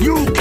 You